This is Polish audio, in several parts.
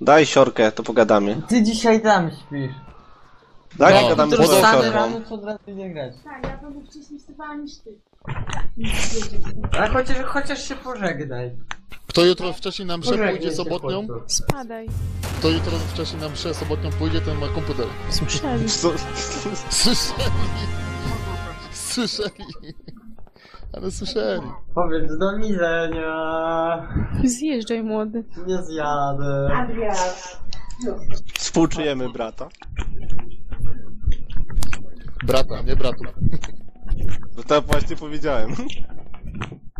Daj siorkę, to pogadamy. Ty dzisiaj tam śpisz. Daj, No, pogadamy Jutro z poza wstanę siorką. rano, co od razu idzie grać. Tak, ja będę wcześniej wstawała niż ty. A chociaż, chociaż się pożegnaj. Kto jutro wcześniej na mszę Pożegnaj pójdzie się, sobotnią, chłopcu. Spadaj. kto jutro wcześniej na mszę sobotnią pójdzie, ten ma komputer. Słyszeli. Co? Słyszeli! Słyszeli! Ale słyszeli. Powiedz do widzenia. Zjeżdżaj młody. Nie zjadę. Współczujemy brata. Brata, nie bratu. No to właśnie powiedziałem.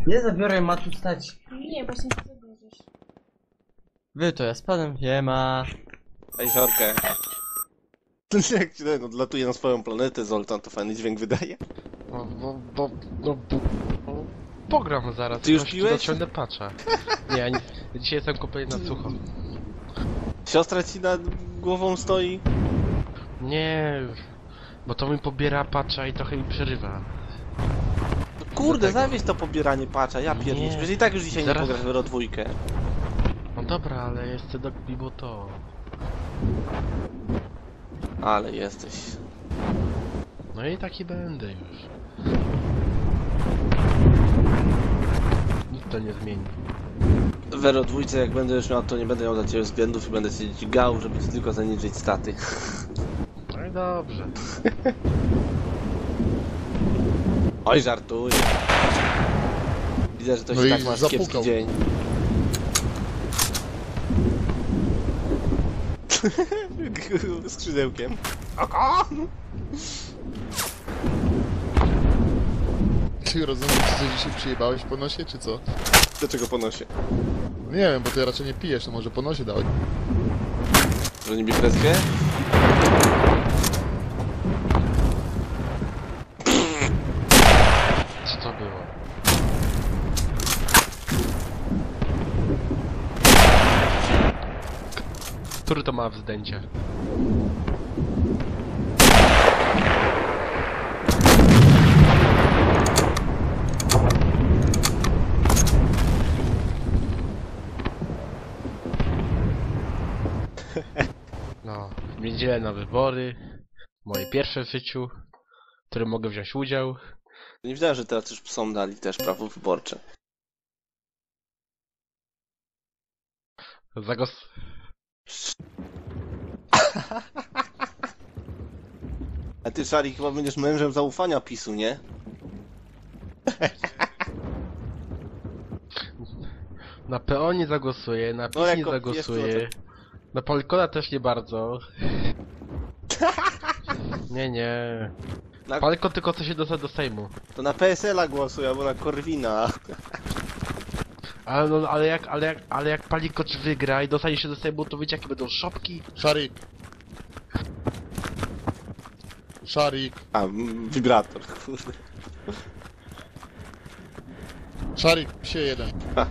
Nie zabiorę matu stać. Nie, właśnie ty zabierzesz. Wy to ja spadam. Nie ma. Daj Jak ci no, odlatuje na swoją planetę, Zoltan to fajny dźwięk wydaje. No, no, no, no, no, pogram zaraz. Ty już piłeś? Zaciągnę patcha. Nie, ja nie, dzisiaj jestem kompletnie na sucho. Siostra ci nad głową stoi. Nie, bo to mi pobiera patcha i trochę mi przerywa. No kurde, Do zawieź to pobieranie patcha, ja. Przecież i tak już dzisiaj Zaraz- nie pograsz w dwójkę. No dobra, ale jest dog bibo to. Ale jesteś. No i taki będę już. Nikt to nie zmieni. W Ero dwójce jak będę już miał, to nie będę miał dla ciebie względów i będę się dźgał, żeby ci tylko zaniżyć staty. No i dobrze. Oj, żartuję. Widzę, że to No się i tak masz zapukał. kiepski dzień. Skrzydełkiem. Oko! Ty rozumiem, czy coś dzisiaj przyjebałeś po nosie, czy co? Dlaczego po nosie? Nie wiem, bo ty raczej nie pijesz, to może po nosie dałeś. Że niby kreskę? Co to było? Który to ma wzdęcie? No, w niedzielę na wybory. Moje pierwsze w życiu, w którym mogę wziąć udział. Nie wiedziałem, że teraz już psom dali też prawo wyborcze. Zagos... A ty, Szari, chyba będziesz mężem zaufania PiSu, nie? Na PO nie zagłosuję, na PiS No, nie jako zagłosuję. jest Na Polkona też nie bardzo. Nie, nie. Na, Palko tylko chce się dostać do Sejmu. to na PSL-a głosuj, albo na Korwina. Ale, no, ale jak, ale jak, ale jak Palikocz wygra i dostanie się do Sejmu, to wiecie jakie będą szopki? Szarik. Szarik. A, wibrator, kurde. Szarik, psie jeden.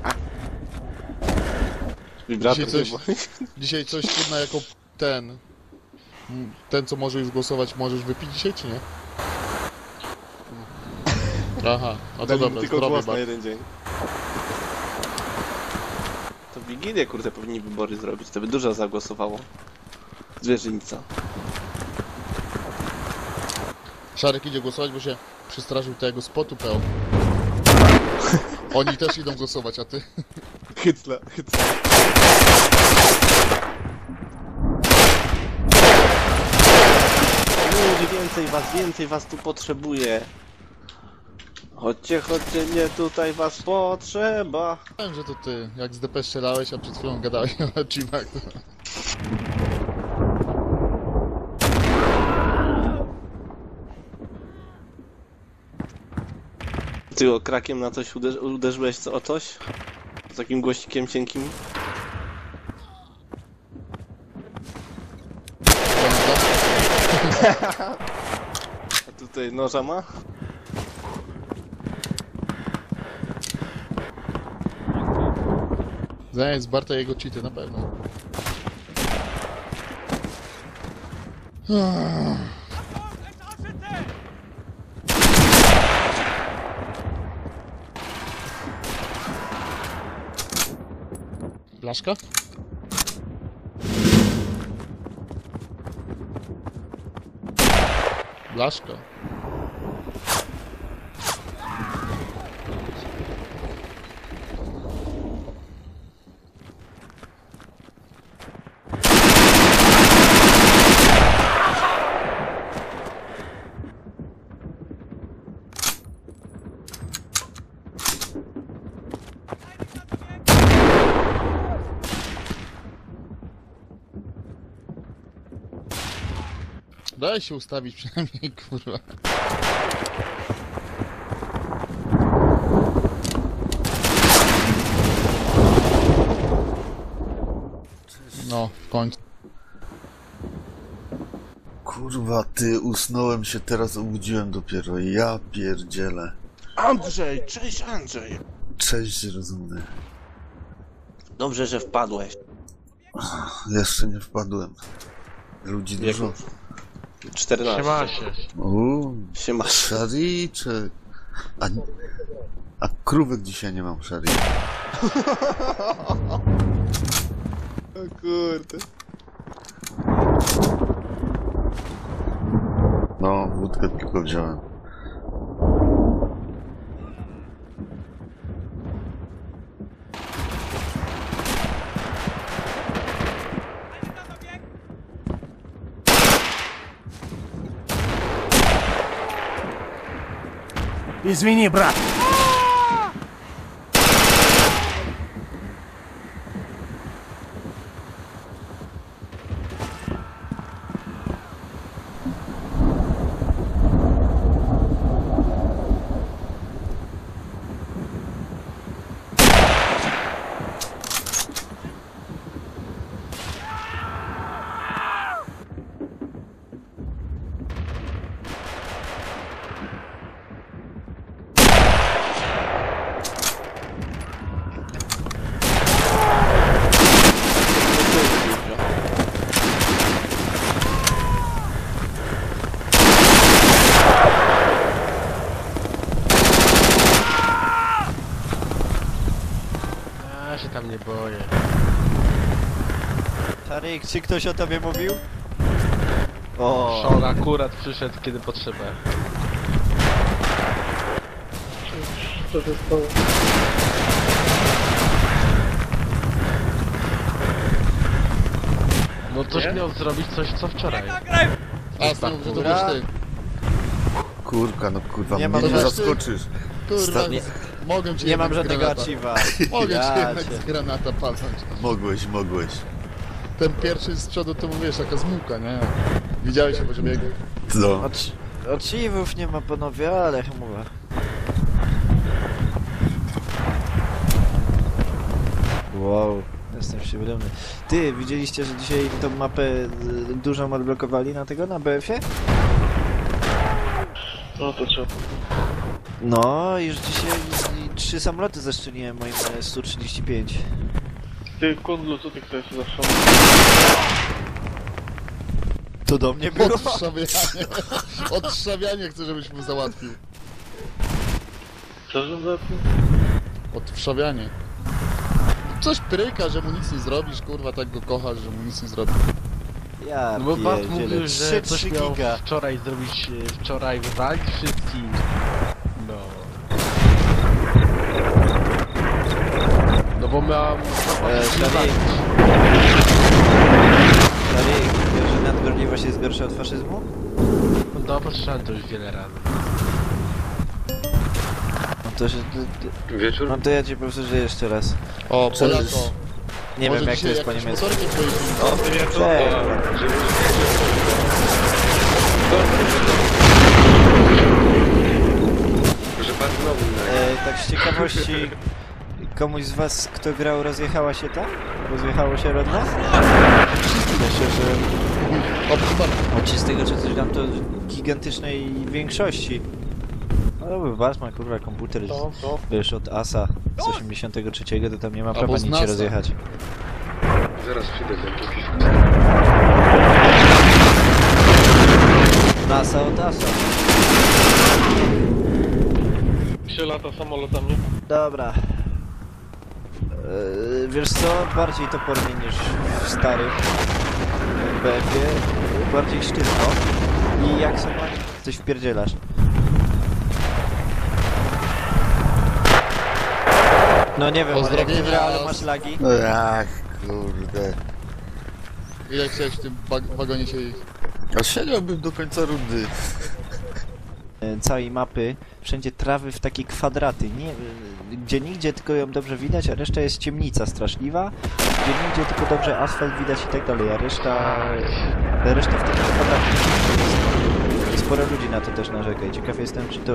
Wibrator Dzisiaj coś-. Dzisiaj coś trudno jako ten. m, Ten, co może już głosować, możesz wypić dzisiaj, czy nie? Aha, a to Dali mu dobra, tylko zdrowie głos na bardzo. jeden dzień. To w Wigilię, kurde, powinni wybory zrobić, to by dużo zagłosowało. Zwierzyńca. Szarek idzie głosować, bo się przestraszył tego spotu PO. Oni też idą głosować, a ty? Hycla, hycla. Ludzie, więcej was, więcej was tu potrzebuje. Chodźcie, chodźcie, nie tutaj was potrzeba. Wiem, że to ty, jak z DP strzelałeś, a przed chwilą gadałeś o achievach. Ty okrakiem na coś uderzy uderzyłeś co, o coś? Z takim głośnikiem cienkim? A tutaj noża ma? Zająć z Barta jego cheaty, na pewno. Blaszka? Blaszka. Daj się ustawić przynajmniej, kurwa. No, w końcu. Kurwa, ty, usnąłem się, teraz obudziłem dopiero. Ja pierdzielę. Andrzej, cześć Andrzej. Cześć, rozumny. Dobrze, że wpadłeś. Jeszcze nie wpadłem. Ludzi dużo. Jego 14. Trzyma się. Uuu, Siema. szariczek. A, a krówek dzisiaj nie mam, szari. O kurde. No, wódkę tylko wziąłem. Извини, брат. Tarik, czy ktoś o tobie mówił? O, Sean akurat przyszedł kiedy potrzeba. No coś miał zrobić coś co wczoraj. A, znów, że to wiesz ty. Kurka, no kurwa, Nie mnie mam nie zaskoczysz. Kurwa, Sta- mogę cię nie mam jednak żadnego granata. Mogę Ja cię jednak cię. z granata palnąć. Mogłeś, mogłeś. Ten pierwszy z przodu to mówisz, taka zmułka, nie? Widziałeś się, że biegł. No. Achieve'ów nie ma panowie, ale mówię. Wow, jestem się dumny. Ty, widzieliście, że dzisiaj tą mapę y, dużą odblokowali na tego, na BF-ie? No to co? No, już dzisiaj trzy samoloty zaszczeliłem moim e, Su-35. Ty kundlu, co ty chcesz zawsze? To do mnie było? Odszawianie. Odszawianie chcę, żebyś mu załatwił. Co że za tym? Odwszawianie. Coś pryka, że mu nic nie zrobisz, kurwa, tak go kochasz, że mu nic nie zrobisz. Ja No bo Bart mówił, że 3 coś miał giga. wczoraj zrobić, e, wczoraj wywalić wszystkich. No. No bo miałem... E, Szalik. Szalik, wiesz, że nadgorliwość jest gorsza od faszyzmu? No patrzyłem to już wiele razy. No to się... Wieczór? No to ja ci profesorze jeszcze raz. O, Cześć. Polako. Nie wiem jak to jest po niemiecku. pojeździmy. Cześć. E, tak z ciekawości, komuś z was, kto grał, rozjechała się ta? Rozjechało się rodno? Myślę, że O, chyba od czystego czy coś tam to gigantycznej większości. No by was ma kurwa komputer, wiesz, od ASA z 83 to tam nie ma prawa z nic się rozjechać. Zaraz przyjdę do. NASA od ASA. się lata samolotami? Dobra. Eee, wiesz co, bardziej topornie niż w starym BF-ie, bardziej sztywno. I jak są ani coś wpierdzielasz. No nie wiem, ale jak ty w Pozdrowienia. realu masz lagi? Ach, kurde. Ile chciałeś w tym wag- wagonie siedzieć? A siedziałbym do końca rundy. E, całej mapy wszędzie trawy w takie kwadraty, nie, e, gdzie nigdzie tylko ją dobrze widać, a reszta jest ciemnica straszliwa, gdzie nigdzie tylko dobrze asfalt widać i tak dalej, a reszta, reszta w takich kwadratach. Sporo ludzi na to też narzeka i ciekaw jestem, czy to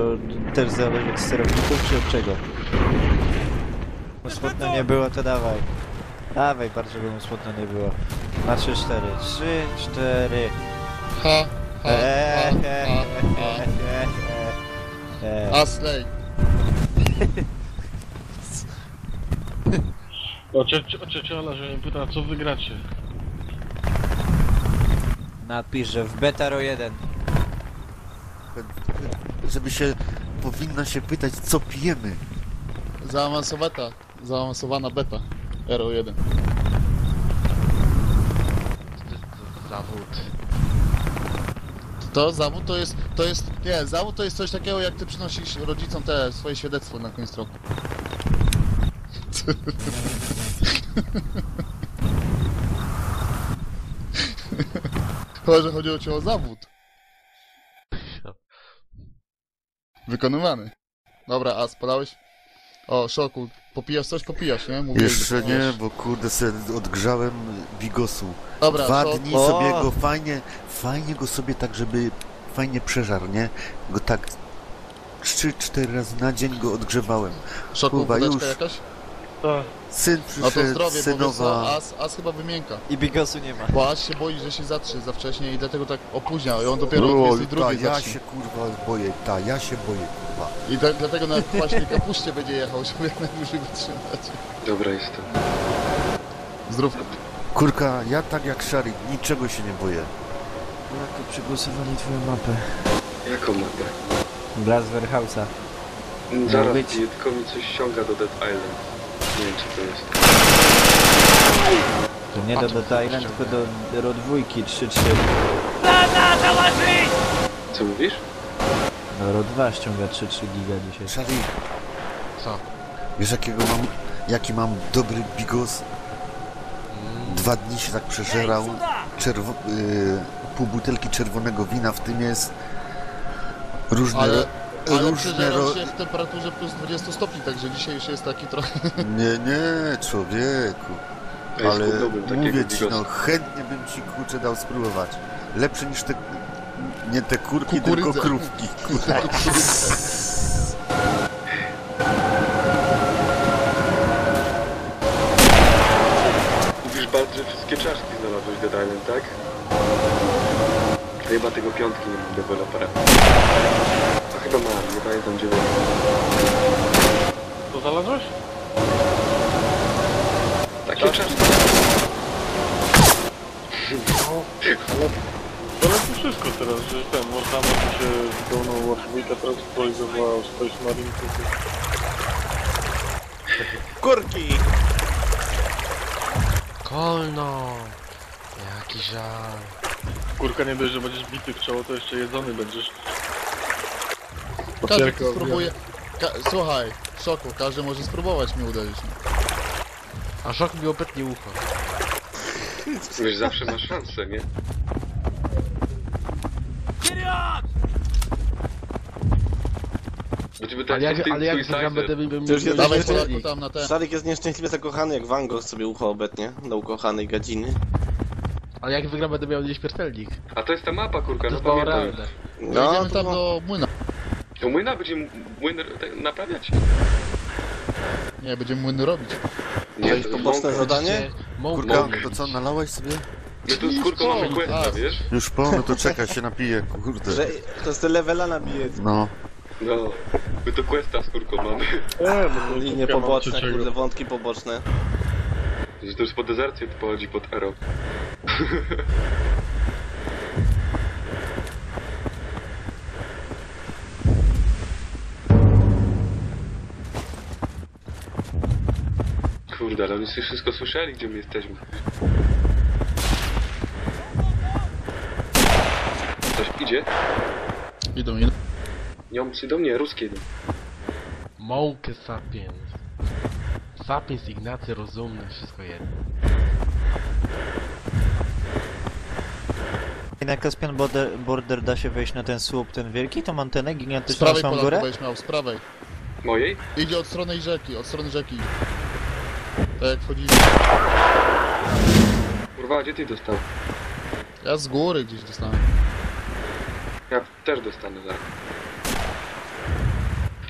też zależy od sterowników, czy od czego. Bo smutno nie było, to dawaj. Dawaj, bardzo żeby mu smutno nie było. Na 3, 4, 3, 4. Ha, ha, Eee, ha, ha, ha. Aslej. Ocieciola, że mnie pyta, co wygracie? Napisz, że w Betaro 1. Żeby się... Powinno się pytać, co pijemy. Zaawansowana, zaawansowana beta. Aero 1. Zawód. To zawód to jest, to jest, nie, zawód to jest coś takiego jak ty przynosisz rodzicom te swoje świadectwo na koniec roku. Chyba, że chodziło ci o zawód. Wykonywany. Dobra, a spadałeś? O, szoku. Popijasz coś? Popijasz, nie? Mówiłeś, że Jeszcze nie, bo kurde sobie odgrzałem bigosu. Dobra, Dwa szok. dni O! sobie go fajnie, fajnie go sobie tak, żeby fajnie przeżar, nie? Go tak 3-4 razy na dzień go odgrzewałem. Szoku, Kurwa, wódeczka już. Jakaś? Syn No to przyszedł, zdrowie, bo wiesz co, synowa. as, as chyba wymięka. I bigosu nie ma. Bo aż się boi, że się zatrzy za wcześnie i dlatego tak opóźnia i on dopiero O, o 22 ta, ja zacznie. się kurwa boję, ta, ja się boję kurwa. I tak, dlatego na właśnie kapuście będzie jechał, żeby jak najdłużej wytrzymać. Dobra, jestem. Zdrów. Kurka, ja tak jak Szarik, niczego się nie boję. Jak przegłosowali twoją mapę? Jaką mapę? Glass Warehouse'a. Zaraz, być. tylko mi coś ściąga do Dead Island. Nie wiem, czy to jest. To nie do to Dead Island, tylko do RO dwójki 3-3. Co mówisz? Do RO 2 ściąga 3-3 giga dzisiaj. Szarik, Co? wiesz jakiego mam, jaki mam dobry bigos? Dwa dni się tak przeżerał. Czerwo, y, pół butelki czerwonego wina, w tym jest różne, Ale, ale różne ro, się w temperaturze plus 20 stopni, także dzisiaj już jest taki trochę... Nie, nie, człowieku. Ja Ale mówię ci, no chętnie bym ci kurczę dał spróbować. Lepsze niż te, nie te kurki, Kukurydze. tylko krówki. Mówisz bardzo, że wszystkie czaszki znalazłeś w Dead Island, tak? Chyba tego piątki nie mam dewelopera. Chyba mam, nie pamiętam gdzie było. To znalazłeś? Takie czaszki. To to wszystko teraz, że ten Warhammer mi się wypełnił Warhammer, teraz aktualizował Space Marine. Kurki! Kolno! Jaki żal. Kurka nie dość, że będziesz bity w czoło, to jeszcze jedzony będziesz. Każdy spróbuje... Ka Słuchaj, szoku, każdy może spróbować mi uderzyć. A szok mi obetnie ucho. Wiesz, zawsze masz szansę, nie? Będziemy tak Ale jak, ale jak wygram będę bym To już jest Dawaj Jeszcze- Polaku tam na ten. Szarik jest nieszczęśliwie zakochany, jak Van Gogh sobie ucho obetnie do ukochanej gadziny. Ale jak wygram będę miał nieśmiertelnik. A to jest ta mapa, kurka, To no jest pamiętam. realne. No, Idziemy to tam do młyna. To młyna będzie młyn tak naprawiać? Nie, będziemy młyny robić. Nie, To jest poboczne mąka. zadanie? Kurka, to co, nalałeś sobie? My tu z kurką mamy questa, A. wiesz? Już po, no to czekaj, się napiję, kurde. Że to jest te levela nabije. No, No, my to questa z kurką mamy. E, bo to Linie mam poboczne, trzeciego. kurde, wątki poboczne. Że to już po dezercję to pochodzi pod Ero. Ale oni wszystko słyszeli, gdzie my jesteśmy. Ktoś idzie? Idą, idą. Niemcy do mnie, ruskie idą. Mąkę Sapiens. Sapiens, Ignacy, rozumny, wszystko jedno. I na Caspian border, border da się wejść na ten słup, ten wielki, tą antenę Z gigantyczną prawej na samą Polaku górę? będziesz miał, z prawej. Mojej? Idzie od strony rzeki, od strony rzeki. Tak jak wchodzili. Kurwa, gdzie ty dostał? Ja z góry gdzieś dostałem. Ja też dostanę zaraz.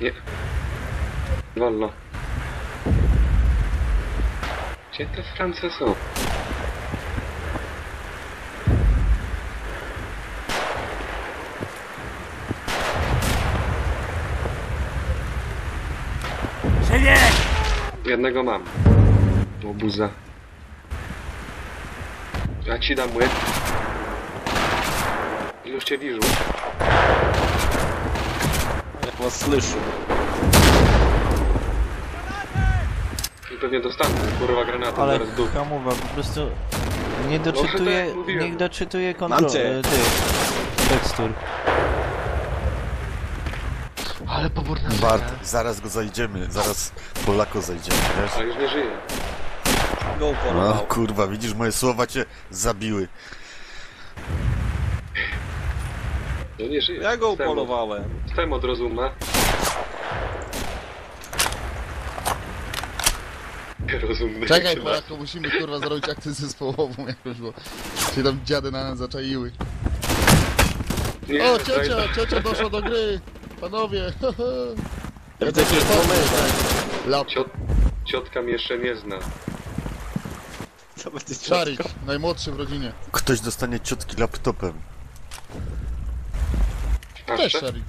Nie. Wolno. Gdzie te Francja są? Jednego mam. Obuza. Ja ci dam łyk. Iluż cię wiżu? Jak was słyszę. I pewnie dostanę, kurwa granatą Ale zaraz w dół. hamowa, po prostu nie tak doczytuje, mówiłem. nie doczytuje kontrol, cię. e, tych tekstur. Ale poburna Bart, zaraz go zajdziemy, zaraz Polako zajdziemy, wiesz? A już nie żyje. Go No kurwa, widzisz, moje słowa cię zabiły. No nie żyje. Ja go Stałem od- upolowałem. Stałem od rozuma. Rozumny. Czekaj, chyba. Polaku, musimy kurwa zrobić akcję zespołową jakąś, bo się tam dziady na nas zaczaiły. Nie, O, zajdę- ciocia, ciocia doszła do gry! Panowie! Ja widzę jakieś momenty. Laptop. Ciot, ciotka mnie jeszcze nie zna. To będzie Szarik, najmłodszy w rodzinie. Ktoś dostanie ciotki laptopem. Też Patrzę, Szarik.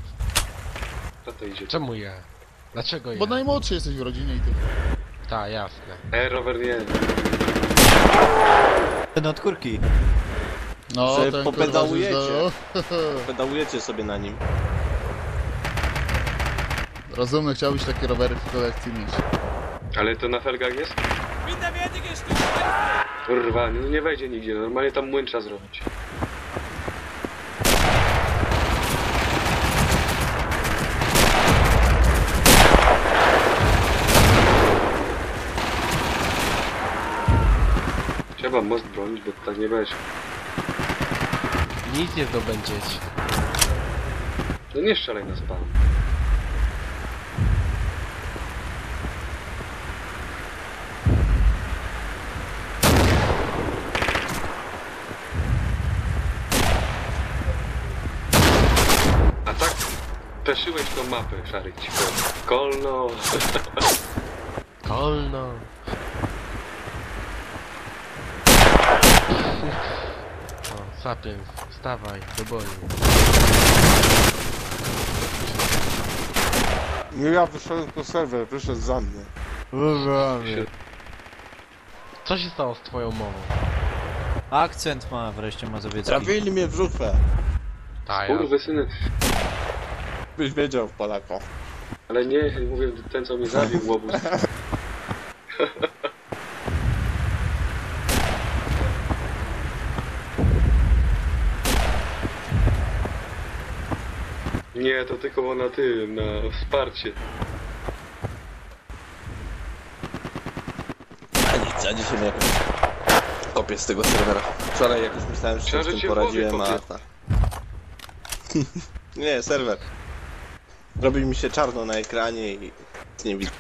co to idzie? Czemu ja? Dlaczego ja? Bo najmłodszy jesteś w rodzinie i ty. Tak, jasne. E, rower nie. Ten od kurki. No, Że ten popedałujecie. Pedałujecie sobie na nim. Rozumny, chciałbyś takie rowery w kolekcji mieć. Ale to na felgach jest? Kurwa, no nie wejdzie nigdzie. Normalnie tam młyn trzeba zrobić. Trzeba most bronić, bo tak nie będzie. Nic nie zdobędziecie. No nie strzelaj na spam. A tak peszyłeś tą mapę, Szaryk ci powiem. Kolno. Kolno. O, Sapiens, wstawaj, do boju. Nie ja wyszedłem po serwer, wyszedł za mnie. Co się stało z twoją mową? Akcent ma wreszcie mazowiecki. Trafili mnie w ja. Kurwy syny. Byś wiedział w Polako. Ale nie, mówię, ten co mnie zabił, łobuz. Nie, to tylko na tym, na wsparcie. A nic, a dzisiaj mnie kopię z tego serwera. Wczoraj jakoś myślałem, że Wczoraj z tym cię w głowie poradziłem, a... Nie, serwer. Robi mi się czarno na ekranie i nic nie widzę.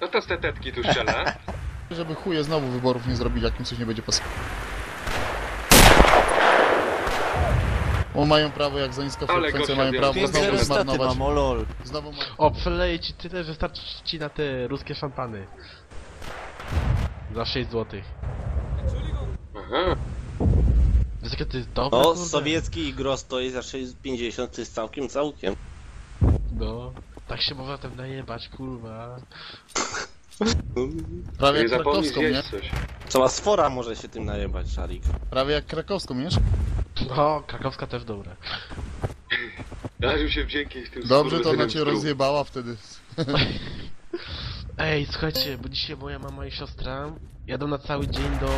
No to z te tetki tu strzela. Żeby chuje znowu wyborów nie zrobili, jak im coś nie będzie pasować. Bo mają prawo, jak za niska Ale frekwencja, gościa mają prawo znowu staty zmarnować. mam, o lol. Znowu ma... O, przeleję ci tyle, że starczy ci na te ruskie szampany. Za 6 zł. Aha. Wiesz jakie to jest dobre, No, kurde? sowiecki igro stoi za 6,50 to jest całkiem, całkiem. No. Tak się można tym najebać, kurwa. Prawie Nie jak zapomnij krakowską, nie? zjeść coś. Cała sfora może się tym najebać, Szarik. Prawie jak krakowską, wiesz? No, krakowska też dobra. Raził się wdzięki tym Dobrze to ona skurwysynem cię z rozjebała wtedy. Ej, słuchajcie, bo dzisiaj moja mama i siostra jadą na cały dzień do...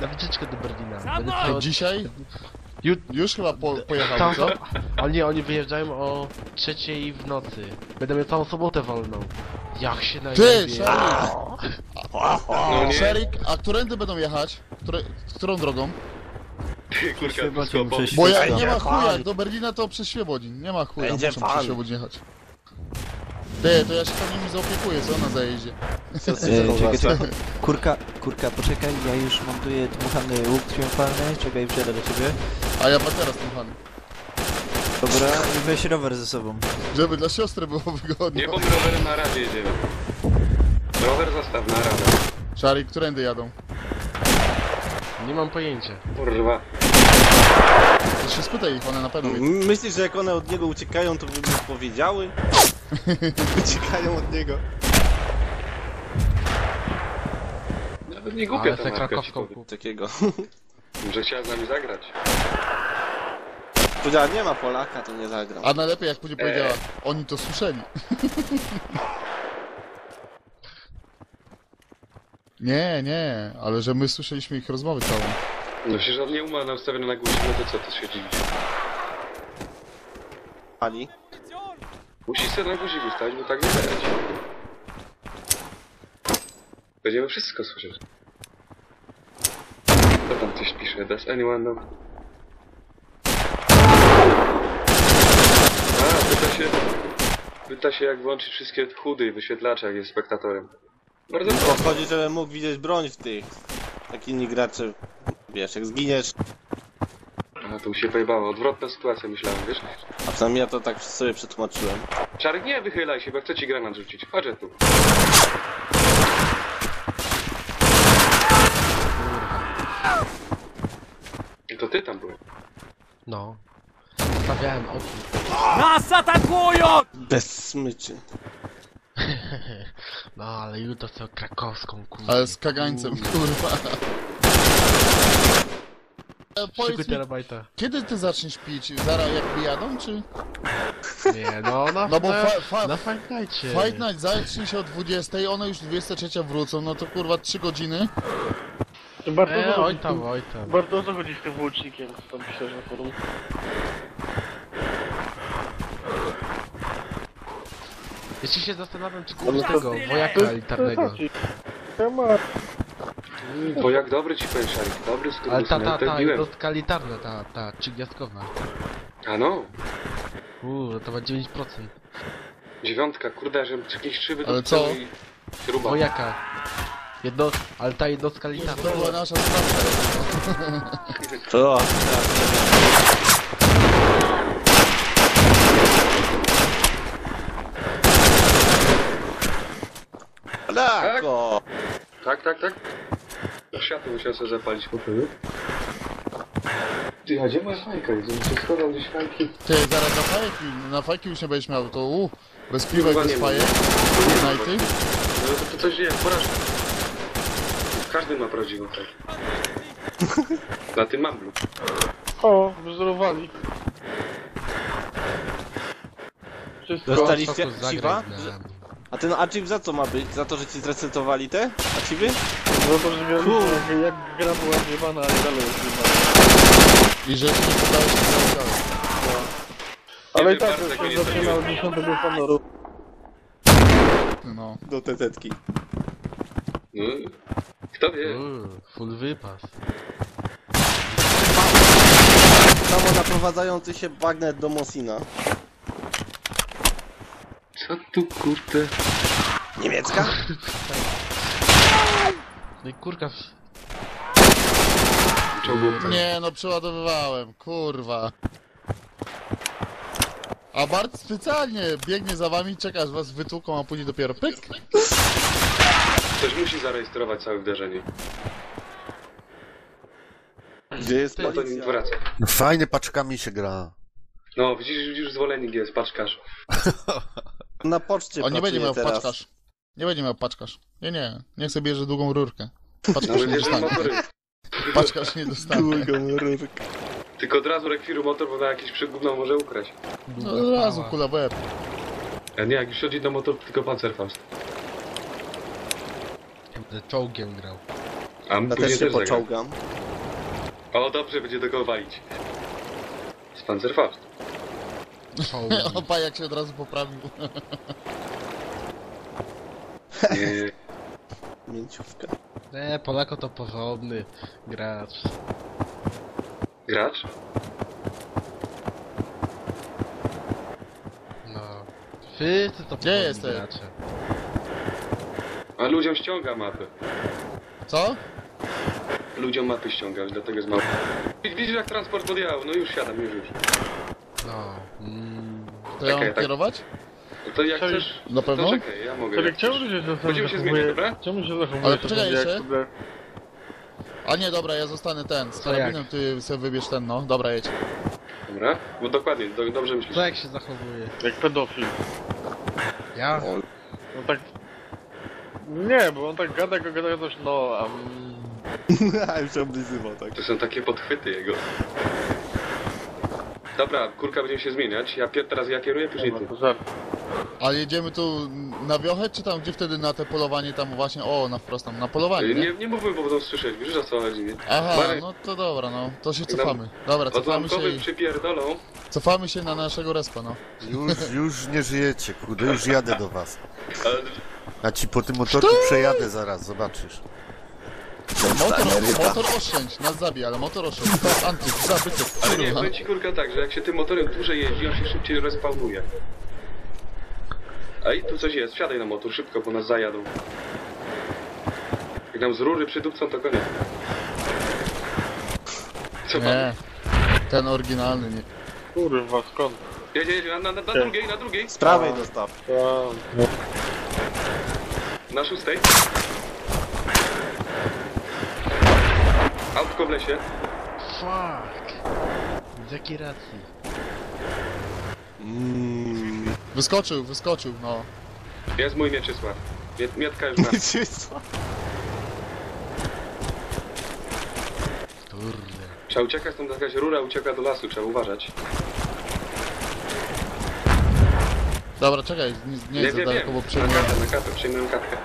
na wycieczkę do Berlina. Będę cały... Dzisiaj? Ju- Już chyba po, pojechał, Tam, co? ale nie, oni wyjeżdżają o trzeciej w nocy. Będę miał całą sobotę wolną. Jak się Ty, najlepiej. Sherry! No nie, a którędy będą jechać? Które, którą drogą? ty kurka, Chyba cię muszę Bo ja, Będzie nie ma fan. chuja, do Berlina to przez Świebodzin. Nie ma chuja, Będzie muszą fan. przez Świebodzin jechać. Ty, to ja się tam nimi zaopiekuję, co na zajeździe? E, czekaj, czekaj. Kurka, kurka, poczekaj, ja już montuję dmuchany łuk triumfalny, czekaj, wsiadę do ciebie. A ja teraz kochany. Dobra, i weź rower ze sobą. Żeby dla siostry było wygodnie. Nie, bo my rowerem na razie jedziemy. Rower zostaw na radę. Szary, którędy jadą? Nie mam pojęcia. Kurwa. To się spytaj ich, one na pewno wiedzą. Myślisz, że jak one od niego uciekają, to by mu powiedziały? uciekają od niego. Nawet nie głupia Ale ta se marka ci krakowską powiem. kup. Takiego. Że chciała z nami zagrać. Powiedziała, nie ma Polaka, to nie zagram. A najlepiej jak później powiedziała, oni to słyszeli. nie, nie, ale że my słyszeliśmy ich rozmowę całą. No przecież on nie umarł na ustawione na głośno, no to co ty się dziwisz? Ali. Musisz sobie na guzik ustawić, bo tak nie będzie. Będziemy wszystko słyszeć. Co tam ktoś pisze? Does anyone know? A, pyta się... Pyta się jak włączyć wszystkie chudy wyświetlacze, jak jest spektatorem. Bardzo prosto. chodzi, żeby mógł widzieć broń w tych. Tak inni gracze, wiesz, jak zginiesz, A, tu się pojebało. Odwrotna sytuacja myślałem, wiesz? a przynajmniej ja to tak sobie przetłumaczyłem. Czarek, nie wychylaj się, bo chcę ci granat rzucić. Chodź tu. I to ty tam byłeś. No. Stawiałem oczy. Bez smyczy. No ale jutro co krakowską kurwa. Ale z kagańcem, kurwa. E, Powiedz mi, terabajta. kiedy ty zaczniesz pić? Zaraz jak jadą, czy? Nie, no na, No bo na, fa- fa- na Fight Nightcie. Fight Night zacznie się o 20, one już 23 wrócą, no to kurwa 3 godziny. To bardzo E, dużo oj tam, tym- oj tam. Bardzo o co chodzi z tym włącznikiem, co tam piszesz na forum. Jeśli się zastanawiam, czy kupić tego wojaka elitarnego. Ja ma... Bo jak dobry ci powiem, Szarik. Dobry z Ale ta, ta, ta jednostka elitarna, ta, ta, trzygwiazdkowa. A no. Uuu, to ma 9%. Dziewiątka, kurde, że jakieś szyby Ale do co? i Śruba. Wojaka. Jedno, ale ta jednostka elitarna. To była nasza sprawa. To. Lako! Tak, tak, tak. Światło musiałem sobie zapalić w pokoju. Ty, a gdzie moja fajka? Gdzie się schował gdzieś fajki? Ty, zaraz na fajki, na fajki już nie będziesz miał, to u, bez piwek, Kurwa, bez nie fajek, ma. Nighty. No to, to coś jest, porażka. Każdy ma prawdziwą fajkę. Na tym mam lub. O, wyzerowali. Wszystko. Dostaliście Co? A ten achieve za co ma być? Za to, że ci zresetowali te achieve'y? No to, że Kur- jak gra była zjebana, ale dalej jest zjebana. I że nie podałeś się założałem. Ale i tak, Bartek, to nie się zaczyna od 10 honoru. No. Do tetetki. Mm. Kto wie? Uuu, full wypas. Samo naprowadzający się bagnet do Mosina. Co tu kurde? Niemiecka? No i kurka, w- Czołgówka. Nie no, przeładowywałem, kurwa. A Bart specjalnie biegnie za wami, czeka aż was wytłuką, a później dopiero pyk. Ktoś musi zarejestrować całe wdarzenie. Gdzie jest No to nie policja? wraca. No fajnie paczkami się gra. No, widzisz, widzisz zwolennik jest, paczkarz. Na poczcie On nie będzie pracuje miał teraz. paczkarz. Nie będzie miał paczkarz. Nie, nie. Niech sobie bierze długą rurkę. No, Paczkarz nie dostanie. Paczkarz nie dostanie. Długą rurkę. Tylko od razu rekwiru motor, bo na jakieś przygubną może ukraść. No, od razu kula w łeb. A nie, jak już chodzi do motor, tylko Panzerfaust. będę czołgiem grał. A my Ja później też się też poczołgam. O, dobrze, będzie do go walić. Z Panzerfaust. Opa, jak się od razu poprawił. Nie, Mięciówka. Nie, Polako to porządny gracz. gracz? No. Wszyscy to porządni jesteś? gracze. A ludziom ściąga mapy. Co? Ludziom mapy ściąga, dlatego jest mapa. Widzisz jak transport podjechał? No już siadam, już, już. No. Mm. To ja mam tak. kierować? No to jak chcesz... Na pewno? To czekaj, ja mogę. Czekaj, jak czemu chcesz. się czasem Będziemy się zmieniać, dobra? Czemu się zachowujesz? Ale poczekaj jak jeszcze. kurde- A nie, dobra, ja zostanę ten. Z To jak? karabinem ty sobie wybierz ten, no. Dobra, jedź. Dobra? Bo dokładnie, do, dobrze myślisz. Co jak się zachowuje? Jak pedofil. Ja? No tak... Nie, bo on tak gada, gada, gada, coś, no, a... A już oblizywał, tak. To są takie podchwyty jego. Dobra, kurka będziemy się zmieniać. Ja pier teraz ja kieruję, później ty. Ale jedziemy tu na wiochę, czy tam gdzie wtedy na te polowanie tam właśnie, o, na wprost tam, na polowanie, nie? Nie, nie mówmy, bo będą słyszeć, wiesz o co chodzi, nie? Aha, Marek, no to dobra, no, to się cofamy. Dobra, cofamy się, i- przypierdolą. cofamy się na naszego respa, no. Już, już nie żyjecie, kurde, już jadę do was. Ale A ci po tym motorku przejadę zaraz, zobaczysz. Motor, motor oszczędź, nas zabij, ale motor oszczędź. To antyk, zabytek, Ale nie, kurwa. powiem ci kurka tak, że jak się tym motorem dłużej jeździ, on się szybciej respawnuje. Ej, tu coś jest, wsiadaj na motor szybko, bo nas zajadą. Jak nam z rury przydupcą, to koniec. Co pan? Nie, ten oryginalny, nie. Kurwa, skąd? Jedzie, jedzie, na, na, na drugiej, na drugiej. Z prawej dostaw. A, Na szóstej. Autko w lesie. Fuck. Z jakiej racji? Mmm. Wyskoczył, wyskoczył, no. Jest mój Mieczysław. Miet, Mietka już ma. Kurde. Trzeba uciekać, tam jakaś rura ucieka do lasu, trzeba uważać. Dobra, czekaj, nie, nie jest za daleko, bo Na przyjmuję. kapę, na kapę, przyjmuję kapkę.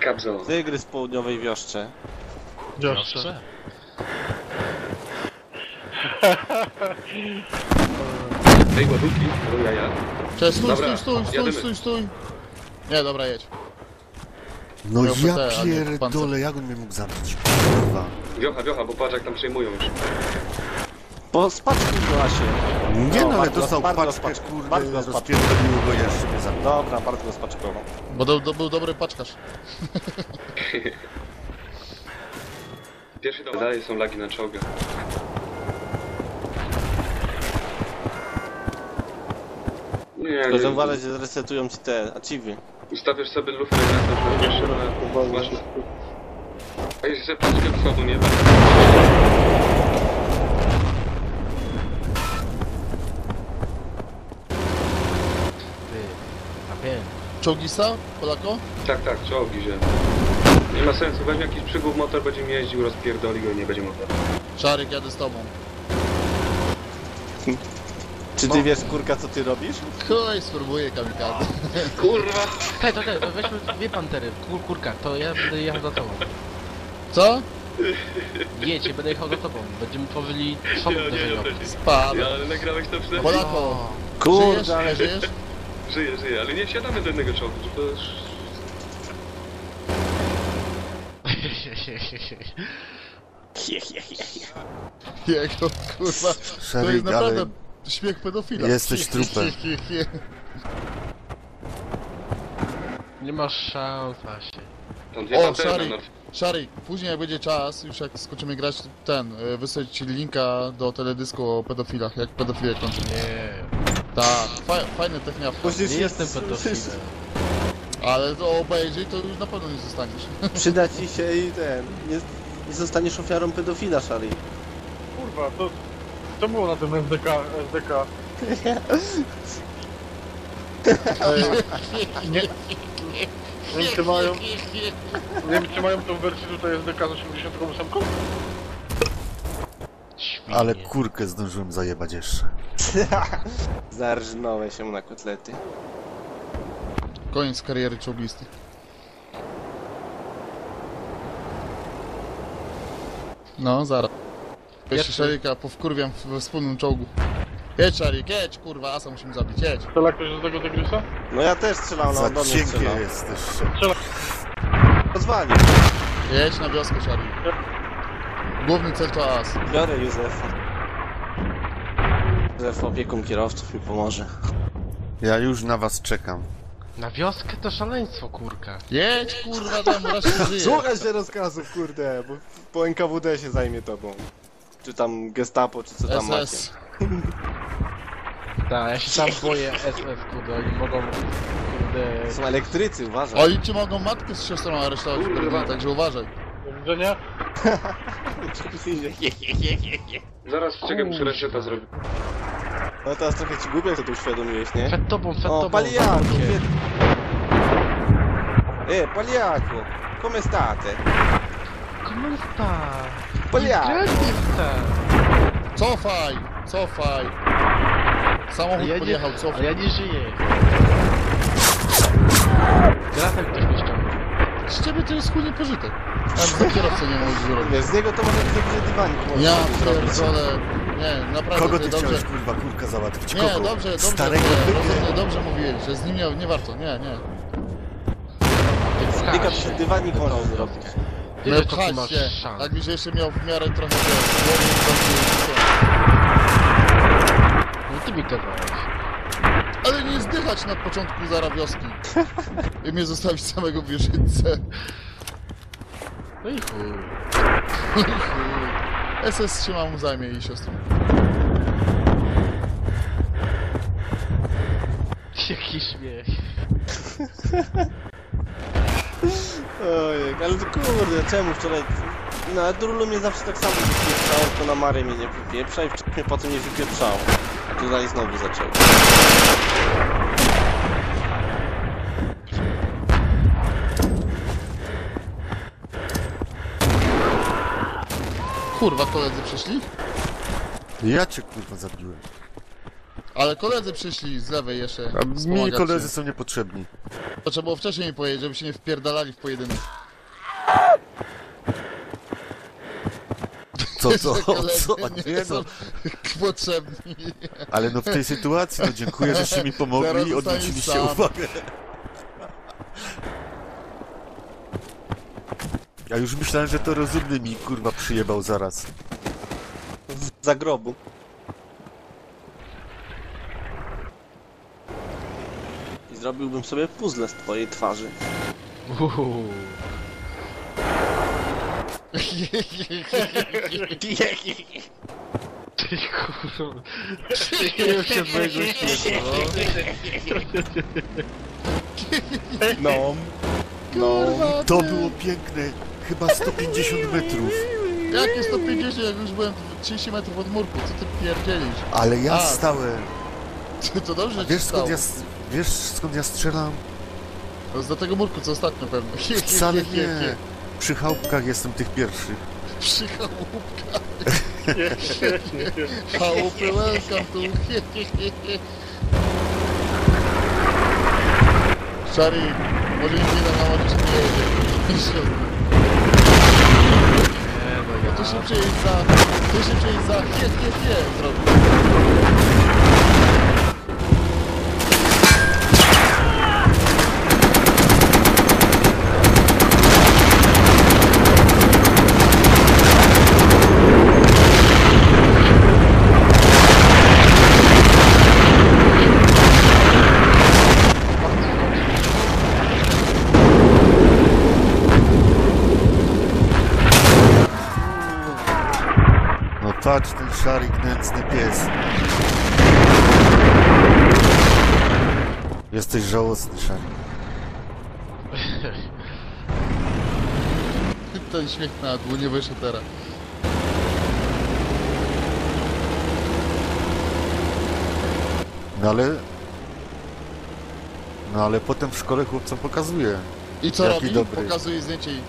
Kapzo. Tygrys w południowej wioszcze. Wiostrze. Tej ładunki, to ja ja. Cześć, stój, Dobra, stój, stój, stój, stój, stój. Nie, dobra, jedź. No Miałby ja te, a nie pancer. pierdolę, jak on mnie mógł zabić, kurwa. Wiocha, wiocha, bo patrz jak tam przejmują już. Po spaczku go Asie. Nie no, ale bardzo- dostał bardzo paczkę, kurde, bardzo spaczku. rozpierdoliło go jeszcze mnie zabił. Dobra, bardzo go spaczkował. Bo do, do, był dobry paczkarz. Pierwszy dom. Dalej są lagi na czołgach. Nie, Tylko nie. zauważyć, że zresetują ci te achievy. Ustawiasz sobie lufę na to, że jeszcze masz... A jeszcze paczkę wschodu nie. Czołgista, Polako? Tak, tak, czołgi, że... Nie ma sensu, weźmie jakiś przygód motor, będzie mi jeździł, rozpierdoli go i nie będzie motor. Szarek, jadę z tobą. Czy ty wiesz, kurka, co ty robisz? Chuj, spróbuję kamikaze. Kurwa! Hej, to, to, to weźmy dwie pantery, kur, kurka, to ja będę jechał za tobą. Co? Jedź, ja będę jechał za tobą. Będziemy tworzyli szok Nie, nie, uderzeniowy. nie, Spadł. Ja, ale nagrałeś to przynajmniej? Polako, żyjesz? Kurde, ale... Żyjesz? Żyję, żyję, ale nie wsiadamy do jednego czołgu, że to już... Jak to, kurwa, to jest Szeryk, naprawdę ale śmiech pedofila. Jesteś trupem. Nie masz szans. Tam dwie O, sorry. na Szary, później jak będzie czas, już jak skończymy grać, ten, y, wysłać ci linka do teledysku o pedofilach, jak pedofile kończą. Nie. Tak, fa fajne techniawka. Musisz Nie jestem pedofilem. Ale to obejrzyj, to już na pewno nie zostaniesz. Przyda ci się i ten... Nie, nie zostaniesz ofiarą pedofila, Szali. Kurwa, to... Co było na tym SDK, SDK? Ej, nie... Nie wiem, czy mają... Nie wiem, czy mają tą wersję tutaj SDK z 88? Świnie. Ale kurkę zdążyłem zajebać jeszcze. Zarżnąłeś się na kotlety. Koniec kariery czołgisty. No, zaraz. Jeszcze Szarika powkurwiam we wspólnym czołgu. Jedź Szarik, jedź kurwa, asa musimy zabić, jedź. Strzela ktoś do tego tygrysa? No ja też strzelam, no Za do mnie cienkie strzelał. jesteś. Pozwali. Jedź na wioskę Szarik. Główny cel to as. Biorę Józefa. Józef opiekun kierowców mi pomoże. Ja już na was czekam. Na wioskę to szaleństwo, kurka. Jedź kurwa tam, raz się żyje. Słuchaj się rozkazów, kurde, bo po NKWD się zajmie tobą. Czy tam gestapo, czy co tam macie. SS. Tak, ja się sam boję SS, kurde, oni mogą, kurde... Są elektrycy, uważaj. Oni ci mogą matkę z siostrą aresztować w Berlinie, także uważaj. Do widzenia. Zaraz czekaj, muszę reseta zrobić. No teraz trochę ci głupio to tu uświadomiłeś, nie? Przed tobą, przed O, tobą. Zobaczcie. wie... Eh, Paliaco, come state? Sta? Paliaco. Gratista. Cofaj, cofaj. Samochód Ja nie- podjechał, A cofaj. ja nie żyję. Grafem ktoś mnie ściągnął. Z ciebie to jest chudny pożytek. Nawet za kierowcę nie możesz zrobić. Wiesz, z niego to może być jakiś dywanik. można Ja zrobić. pierdolę. Nie, naprawdę Kogo ty dobrze. chciałeś kurwa kurka załatwić? Nie, Kogo? dobrze, dobrze, Starego nie, rozumiem, dobrze mówiłeś, że z nim nie, nie warto, nie, nie. Tylko przy dywanik można zrobić. Ile No ty pchać masz się, szans? jakbyś jeszcze miał w miarę trochę wiesz, głowy, to by- No ty mi kazałeś. Ale nie zdychać na początku zara wioski. I mnie zostawić samego w wieżyczce. No i chuj. SS się mam zajmie i siostrą. Jaki śmiech. Ojej, ale to kurde, czemu wczoraj... Na Drulu mnie zawsze tak samo wypieprzał, to na Mary mnie nie wypieprza i wczoraj mnie potem nie wypieprzał. A tutaj znowu zaczął. Kurwa, koledzy przyszli? Ja cię kurwa zabiłem. Ale koledzy przyszli z lewej jeszcze. A mi wspomagać koledzy się. są niepotrzebni. To trzeba było wcześniej mi powiedzieć, żeby się nie wpierdalali w pojedynek. Co, co, koledzy co? nie Nie są no. potrzebni. Ale no w tej sytuacji, no dziękuję, żeście mi Zaraz pomogli i zostaniesz odwróciliście sam. uwagę. Ja już myślałem, że to rozumny mi kurwa przyjebał zaraz. Z zagrobu. Zrobiłbym sobie puzzle z twojej twarzy. Uuu. Ty kurwa. Śmieją się mojego śmiechu, no. No. To ty. było piękne. Chyba 150 metrów. Jakie 150, jak już byłem 30 metrów od murku, co ty pierdzielisz? Ale ja A, stałem. To dobrze, że ci Wiesz skąd stało. ja, s- wiesz skąd ja strzelam? To z do tego murku, co ostatnio pewno. Wcale nie. Przy chałupkach jestem tych pierwszych. Przy chałupkach. Chałupy, welcome tu. Szary, może nikt nie da nam że nie jedzie. Nie, no No to ja. się przejdź za... To się przejdź za... Nie, nie, nie, zrobił. No patrz ten szary nędzny pies. Jesteś żałosny, szary. Ten śmiech na dół nie wyszedł teraz. No ale... No ale potem w szkole chłopcom pokazuje. I co Jaki robi? dobry. Pokazuje zdjęcie i...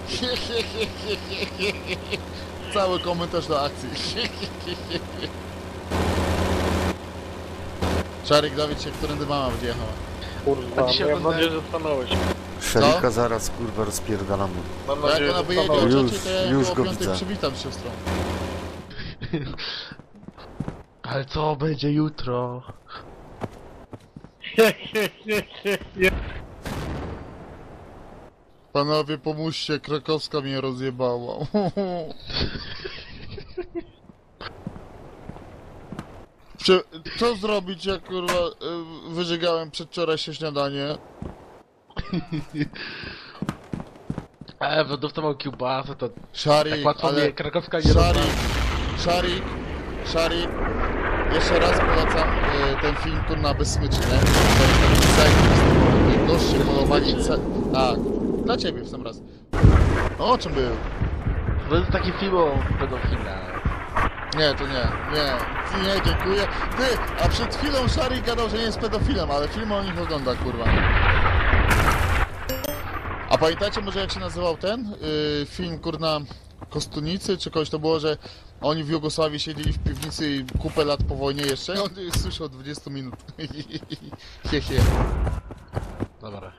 Cały komentarz do akcji. Czarek, dowiedz się, którędy mama będzie jechała. Kurwa, A dzisiaj miałem oglądałem- nadzieję, że stanąłeś. Szarika zaraz kurwa rozpierdalamy. Mam Bo jak nadzieję, ona że wyjedzie o stanąłeś. Już, to ja już ją go o piątej widzę. przywitam siostrą. Ale co będzie jutro? Panowie, pomóżcie, krakowska mnie rozjebała. Prze co zrobić, jak kurwa y, wyżygałem przedwczorajsze śniadanie? E, dostawał kiełbasę, to Szarik, tak łatwo ale... mnie krakowska nie Szarik. Szarik, Szarik. Jeszcze raz polecam y, ten film, kurna, bez smyczy, nie? Polowali... ce- Tak, dla ciebie w sam raz. O czym był? To jest taki film o pedofilach. Nie, to nie, nie, nie, dziękuję. Ty, a przed chwilą Szari gadał, że nie jest pedofilem, ale film o nich ogląda, kurwa. A pamiętacie może jak się nazywał ten yy, film, kurna, Kostunicy, czy kogoś to było, że oni w Jugosławii siedzieli w piwnicy kupę lat po wojnie jeszcze? On słyszał od 20 minut. Hie. Dobra.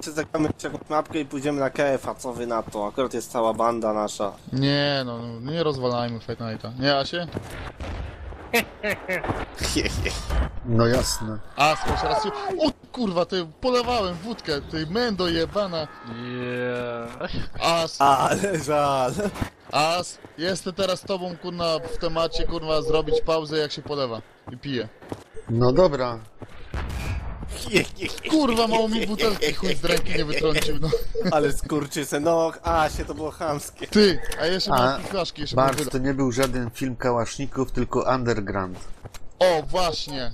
Czy zagramy jeszcze jakąś mapkę i pójdziemy na KF-a, co wy na to? Akurat jest cała banda nasza. Nie, no, no, nie rozwalajmy Fight Nighta. Nie, Asie? No jasne. A, jeszcze raz się... O kurwa, ty, polewałem wódkę, ty mendo jebana. Yeah. As, Ale żal. As, jestem teraz z tobą, kurwa, w temacie, kurwa, zrobić pauzę, jak się polewa. I piję. No dobra. Kurwa, mało mi butelki chuj z ręki nie wytrącił, no. Ale skurczysy, no, a się to było chamskie. Ty, a jeszcze A, mam flaszki, jeszcze mam Bart, to nie był żaden film Kałaszników, tylko Underground. O, właśnie.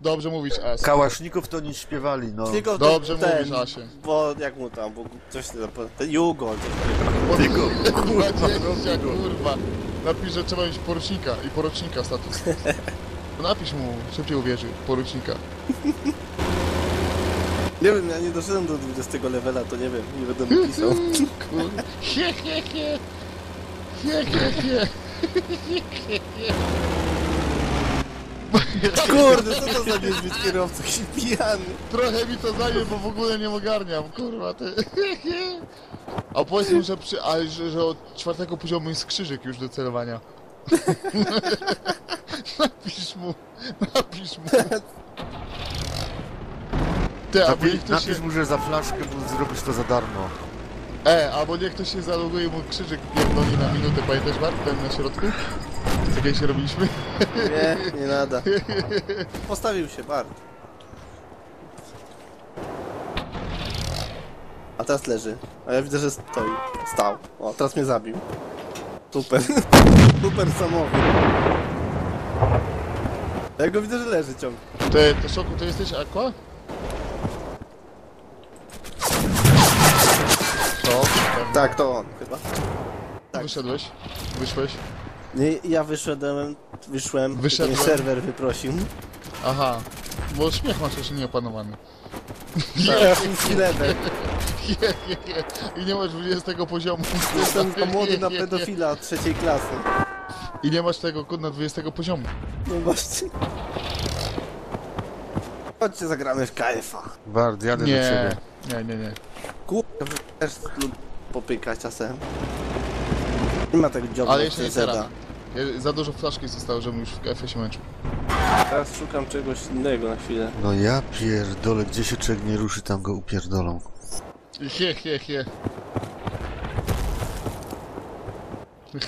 Dobrze mówisz, As. Kałaszników to nie śpiewali, no. Tylko to Dobrze ten, mówisz, Asie. Bo jak mu tam, bo coś tam, ten Jugo, coś Kurwa, kurwa, kurwa. Napisz, że trzeba mieć porucznika i porucznika status. Napisz mu, szybciej uwierzy, porucznika. Nie wiem, ja nie doszedłem do 20 levela, to nie wiem, nie będę mu pisał. Kurwa. Hie, hie, hie. Hie, hie, hie. Kurde, co to za niezbyt kierowca, jakiś pijany. Trochę mi to zajmie, bo w ogóle nie ogarniam, kurwa, ty. A powiedz że, przy, a, że, że od czwartego poziomu jest krzyżyk już do celowania. napisz mu, napisz mu. Ty, albo niech Napisz, ktoś się, napisz mu, że za flaszkę mu zrobisz to za darmo. e, albo niech ktoś się zaloguje mu krzyżyk pierdoli na minutę, pamiętasz Bart, ten na środku? Co kiedyś robiliśmy? Nie, nie nada. Postawił się, Bart. A teraz leży. A ja widzę, że stoi. Stał. O, teraz mnie zabił. Super. Super samochód. Ja go widzę, że leży ciągle. Ty, to szoku, to jesteś Aqua? Co? Tak, to on chyba. Tak. Wyszedłeś? Wyszłeś? Nie, ja wyszedłem, wyszłem, Wyszedłem. Wyszedłem. serwer wyprosił. Aha, bo śmiech masz jeszcze nieopanowany. Full level. Je, je, je. I nie masz 20 poziomu. Jestem za młody na pedofila od trzeciej klasy. I nie masz tego kurna 20 poziomu. No właśnie. Chodźcie, zagramy w KF-a. Bart, jadę do Nie, ciebie. nie, nie, nie. Kurde, też lubię popykać czasem. Nie ma tego dziobu Ale jeszcze nie teraz. Ja- Za dużo flaszki zostało, żebym już w KF się męczył. Teraz szukam czegoś innego na chwilę. No ja pierdolę, gdzie się człowiek nie ruszy, tam go upierdolą. He, he, he.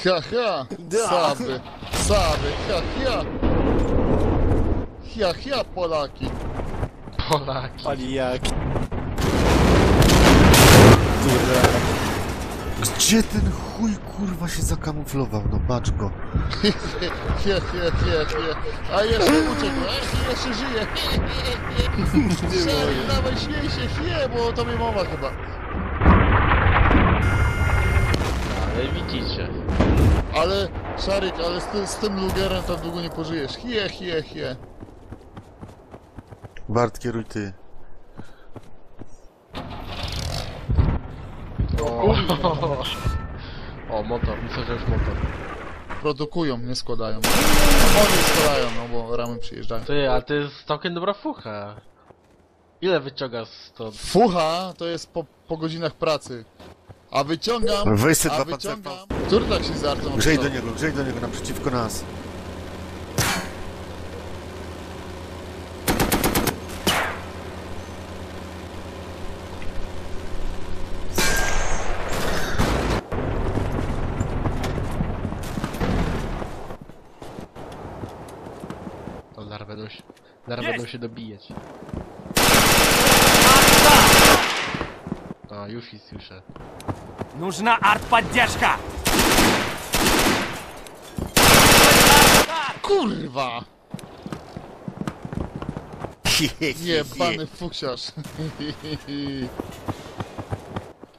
Ha, ha! Da. Saby, saby, ha, ha! Ha, ha, Polaki! Gdzie ten chuj kurwa się zakamuflował? No bacz go. He, he, he, he. A jeszcze uciekł, a jeszcze żyje! Szary, dawaj, śmiej się, he, bo o tobie mowa chyba. Ale widzicie. Ale, Szarik, ale z, ty, z tym lugerem tak długo nie pożyjesz. Hie, hie, hie. Bart, kieruj ty. O, o motor, myślę, że już motor. Produkują, nie składają. No, oni składają, no bo ramy przyjeżdżają. Ty, ale to jest całkiem dobra fucha. Ile wyciągasz to? Fucha to jest po, po godzinach pracy. A wyciągam, se a dwa wyciągam. Który tak się zardzą? Grzej do niego, grzej do niego naprzeciwko nas. To zaraz będą się, zaraz będą się dobijać. A, już ich słyszę. Нужна артподдержка! Kurwa! Jebany fuksiarz.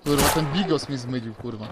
Kurwa, ten bigos mnie zmylił, kurwa.